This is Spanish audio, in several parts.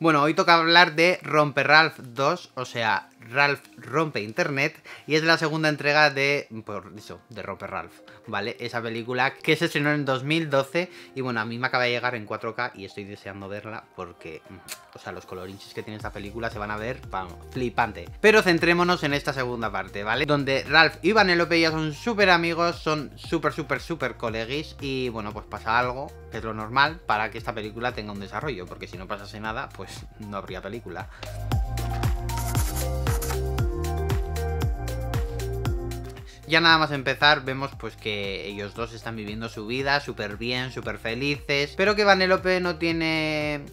Bueno, hoy toca hablar de Romper Ralph 2, o sea, Ralph rompe internet y es la segunda entrega de por eso, de Romper Ralph, ¿vale? Esa película que se estrenó en 2012 y bueno, a mí me acaba de llegar en 4K y estoy deseando verla porque mm, o sea, los colorinches que tiene esta película se van a ver flipante. Pero centrémonos en esta segunda parte, ¿vale? Donde Ralph y Vanellope ya son súper amigos, son súper súper súper coleguis y bueno, pues pasa algo, que es lo normal para que esta película tenga un desarrollo, porque si no pasase nada, pues no habría película. Ya nada más empezar vemos pues que ellos dos están viviendo su vida súper bien, súper felices, pero que Vanellope no tiene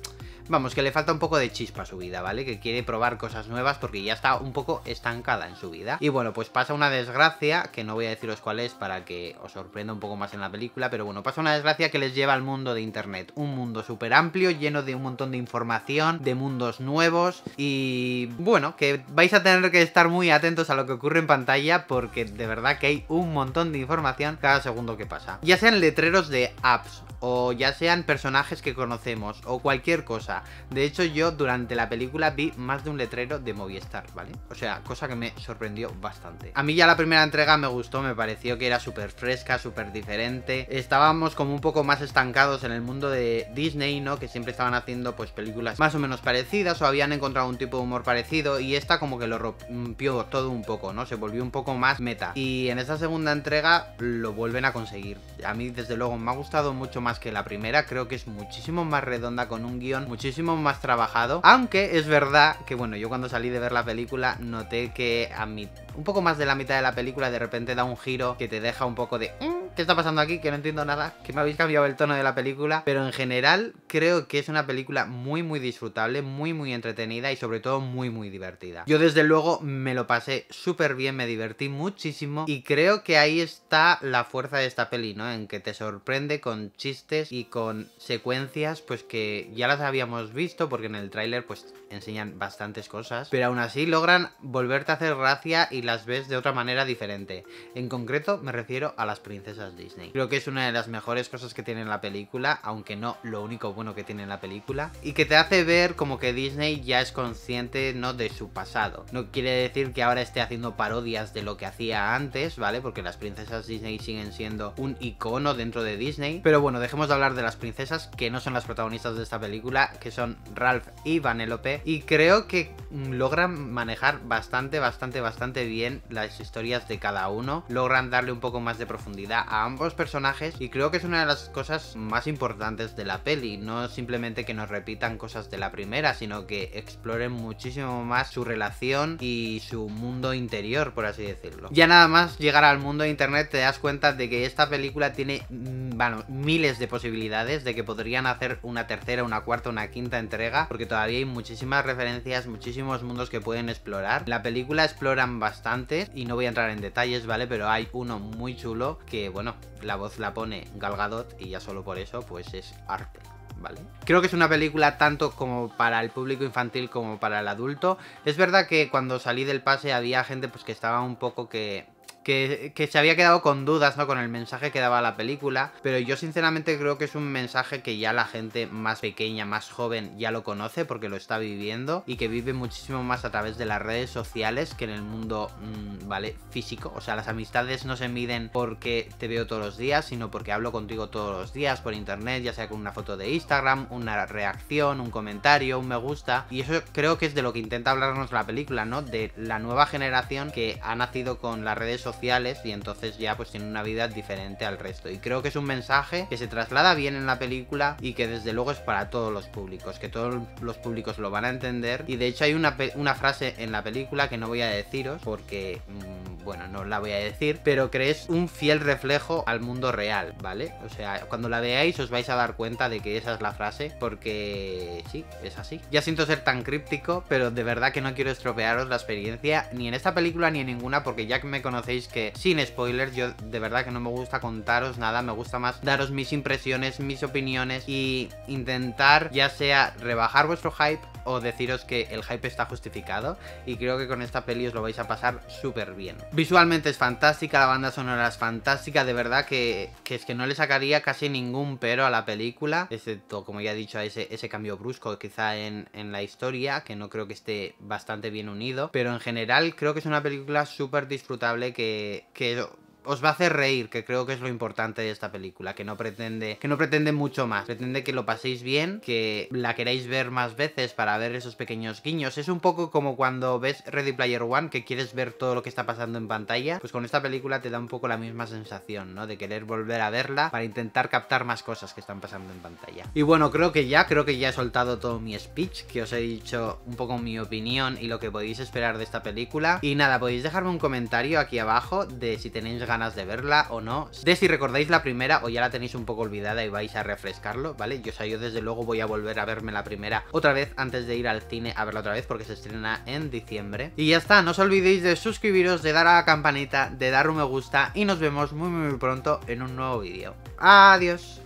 Vamos, que le falta un poco de chispa a su vida, ¿vale? Que quiere probar cosas nuevas porque ya está un poco estancada en su vida. Y bueno, pues pasa una desgracia, que no voy a deciros cuál es para que os sorprenda un poco más en la película, pero bueno, pasa una desgracia que les lleva al mundo de Internet. Un mundo súper amplio, lleno de un montón de información, de mundos nuevos y bueno, que vais a tener que estar muy atentos a lo que ocurre en pantalla porque de verdad que hay un montón de información cada segundo que pasa. Ya sean letreros de apps o ya sean personajes que conocemos o cualquier cosa. De hecho yo durante la película vi más de un letrero de Movistar, ¿vale? O sea, cosa que me sorprendió bastante. A mí ya la primera entrega me gustó, me pareció que era súper fresca, súper diferente. Estábamos como un poco más estancados en el mundo de Disney, ¿no? Que siempre estaban haciendo pues películas más o menos parecidas o habían encontrado un tipo de humor parecido y esta como que lo rompió todo un poco, ¿no? Se volvió un poco más meta. Y en esta segunda entrega lo vuelven a conseguir. A mí desde luego me ha gustado mucho más que la primera, creo que es muchísimo más redonda con un guion muchísimo más trabajado, aunque es verdad que bueno, yo cuando salí de ver la película noté que a mí un poco más de la mitad de la película de repente da un giro que te deja un poco de mm, ¿qué está pasando aquí? Que no entiendo nada, que me habéis cambiado el tono de la película, pero en general creo que es una película muy muy disfrutable, muy muy entretenida y sobre todo muy muy divertida. Yo desde luego me lo pasé súper bien, me divertí muchísimo y creo que ahí está la fuerza de esta peli, ¿no? En que te sorprende con chistes y con secuencias pues que ya las habíamos visto porque en el tráiler pues enseñan bastantes cosas, pero aún así logran volverte a hacer gracia y las ves de otra manera diferente. En concreto me refiero a las princesas Disney. Creo que es una de las mejores cosas que tiene la película, aunque no lo único bueno que tiene la película, y que te hace ver como que Disney ya es consciente no de su pasado. No quiere decir que ahora esté haciendo parodias de lo que hacía antes, ¿vale? Porque las princesas Disney siguen siendo un icono dentro de Disney. Pero bueno, dejemos de hablar de las princesas que no son las protagonistas de esta película, que son Ralph y Vanellope, y creo que logran manejar bastante, bastante, bastante bien las historias de cada uno, logran darle un poco más de profundidad a ambos personajes y creo que es una de las cosas más importantes de la peli, no simplemente que nos repitan cosas de la primera, sino que exploren muchísimo más su relación y su mundo interior, por así decirlo. Ya nada más llegar al mundo de internet te das cuenta de que esta película tiene, mm, bueno, miles de posibilidades de que podrían hacer una tercera, una cuarta, una quinta entrega, porque todavía hay muchísimas referencias, muchísimos mundos que pueden explorar. La película exploran bastante y no voy a entrar en detalles, ¿vale? Pero hay uno muy chulo que, bueno, la voz la pone Gal Gadot y ya solo por eso, pues es arte. ¿Vale? Creo que es una película tanto como para el público infantil como para el adulto. Es verdad que cuando salí del pase había gente pues que estaba un poco que que, se había quedado con dudas, ¿no? Con el mensaje que daba la película, pero yo sinceramente creo que es un mensaje que ya la gente más pequeña, más joven, ya lo conoce porque lo está viviendo y que vive muchísimo más a través de las redes sociales que en el mundo, mm, ¿vale? Físico. O sea, las amistades no se miden porque te veo todos los días, sino porque hablo contigo todos los días por internet, ya sea con una foto de Instagram, una reacción, un comentario, un me gusta. Y eso creo que es de lo que intenta hablarnos la película, ¿no? De la nueva generación que ha nacido con las redes sociales y entonces ya pues tiene una vida diferente al resto. Y creo que es un mensaje que se traslada bien en la película y que desde luego es para todos los públicos, que todos los públicos lo van a entender. Y de hecho hay una, una frase en la película que no voy a deciros porque, mm, bueno, no la voy a decir, pero que es un fiel reflejo al mundo real, ¿vale? O sea, cuando la veáis os vais a dar cuenta de que esa es la frase porque sí, es así. Ya siento ser tan críptico, pero de verdad que no quiero estropearos la experiencia ni en esta película ni en ninguna porque ya que me conocéis que sin spoilers yo de verdad que no me gusta contaros nada, me gusta más daros mis impresiones, mis opiniones y intentar ya sea rebajar vuestro hype o deciros que el hype está justificado y creo que con esta peli os lo vais a pasar súper bien. Visualmente es fantástica, la banda sonora es fantástica, de verdad que, es que no le sacaría casi ningún pero a la película, excepto como ya he dicho a ese, ese cambio brusco quizá en, en la historia, que no creo que esté bastante bien unido, pero en general creo que es una película súper disfrutable que, que os va a hacer reír, que creo que es lo importante de esta película, que no pretende que no pretende mucho más, pretende que lo paséis bien, que la queráis ver más veces para ver esos pequeños guiños. Es un poco como cuando ves Ready Player One, que quieres ver todo lo que está pasando en pantalla, pues con esta película te da un poco la misma sensación, ¿no? De querer volver a verla para intentar captar más cosas que están pasando en pantalla. Y bueno, creo que ya, creo que ya he soltado todo mi speech, que os he dicho un poco mi opinión y lo que podéis esperar de esta película. Y nada, podéis dejarme un comentario aquí abajo de si tenéis ganas de verla o no. De si recordáis la primera o ya la tenéis un poco olvidada y vais a refrescarlo, ¿vale? Yo, o sea, yo desde luego voy a volver a verme la primera otra vez antes de ir al cine a verla otra vez porque se estrena en diciembre. Y ya está, no os olvidéis de suscribiros, de dar a la campanita, de dar un me gusta y nos vemos muy muy, muy pronto en un nuevo vídeo. Adiós.